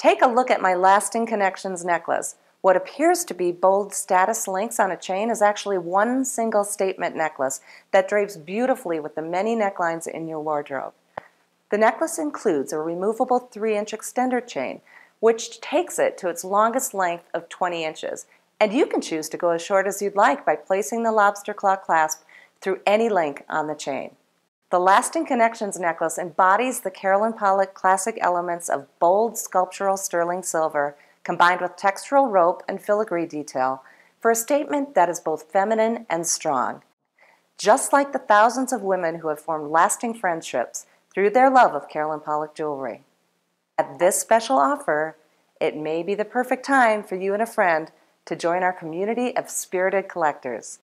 Take a look at my Lasting Connections necklace. What appears to be bold status links on a chain is actually one single statement necklace that drapes beautifully with the many necklines in your wardrobe. The necklace includes a removable 3 inch extender chain, which takes it to its longest length of 20 inches. And you can choose to go as short as you'd like by placing the lobster claw clasp through any link on the chain. The Lasting Connections necklace embodies the Carolyn Pollack classic elements of bold sculptural sterling silver combined with textural rope and filigree detail for a statement that is both feminine and strong. Just like the thousands of women who have formed lasting friendships through their love of Carolyn Pollack jewelry. At this special offer, it may be the perfect time for you and a friend to join our community of spirited collectors.